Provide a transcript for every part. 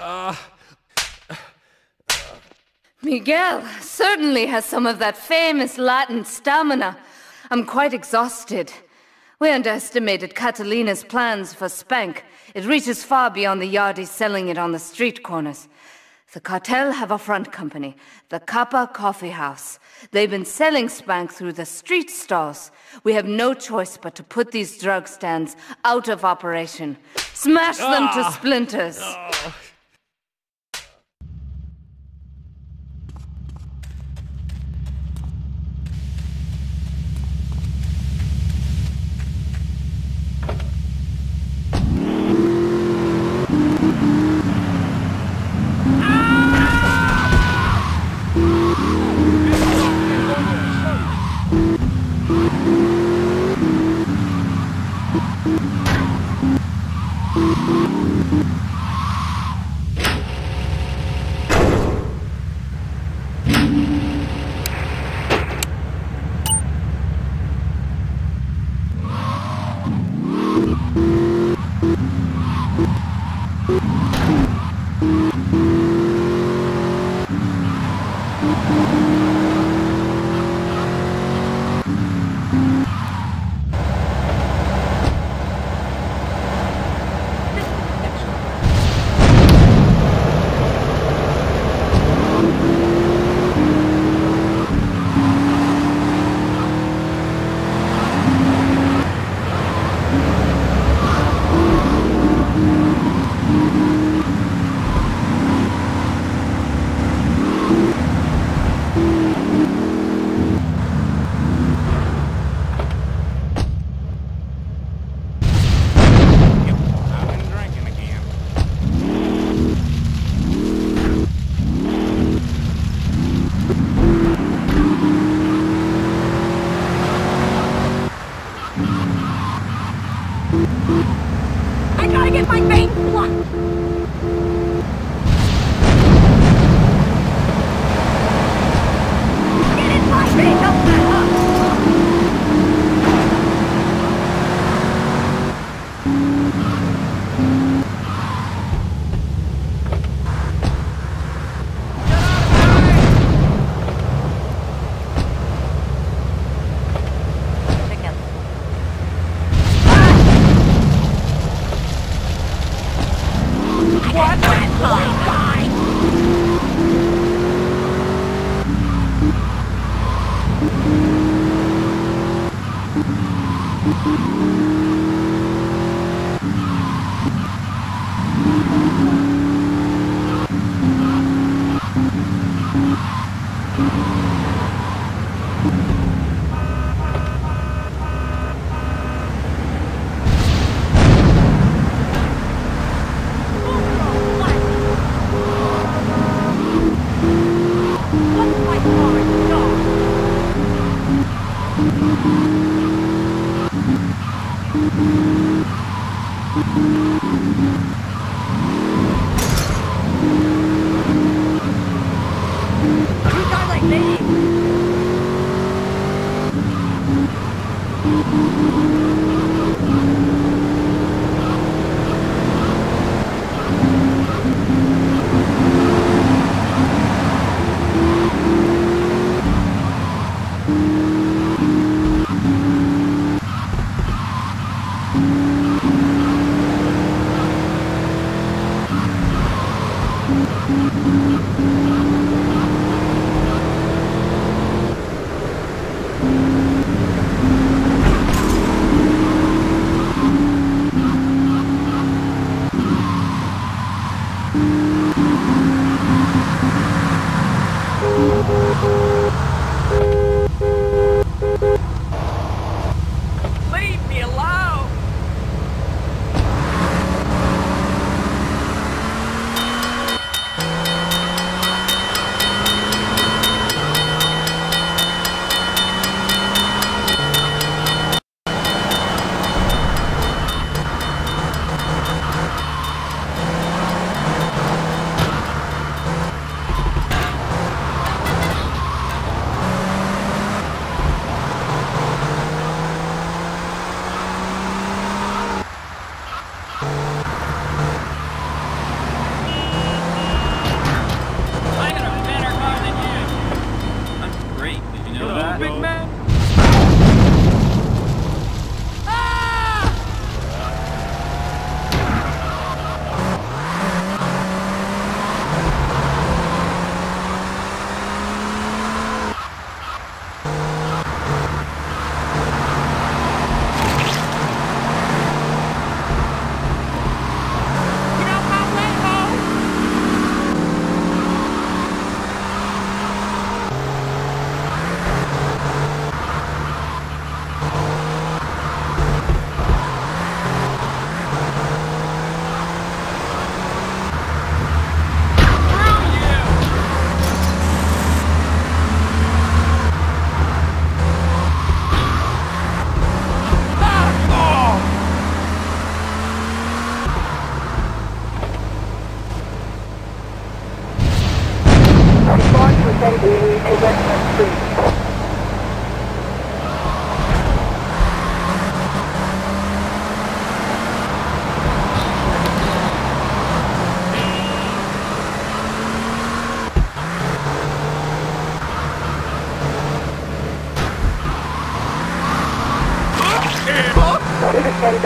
Uh, uh, Miguel certainly has some of that famous Latin stamina. I'm quite exhausted. We underestimated Catalina's plans for Spank. It reaches far beyond the yardies selling it on the street corners. The cartel have a front company, the Kappa Coffee House. They've been selling Spank through the street stalls. We have no choice but to put these drug stands out of operation. Smash them to ah. splinters. Ah. I've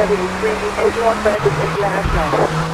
73 is northwest of International.